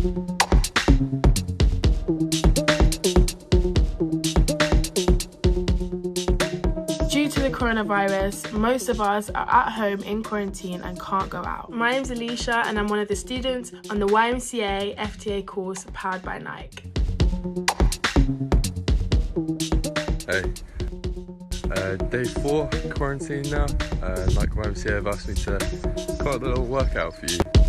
Due to the coronavirus, most of us are at home in quarantine and can't go out. My name's Alicia and I'm one of the students on the YMCA FTA course powered by Nike. Hey, uh, day four quarantine now. Uh, like YMCA have asked me to quite a little workout for you.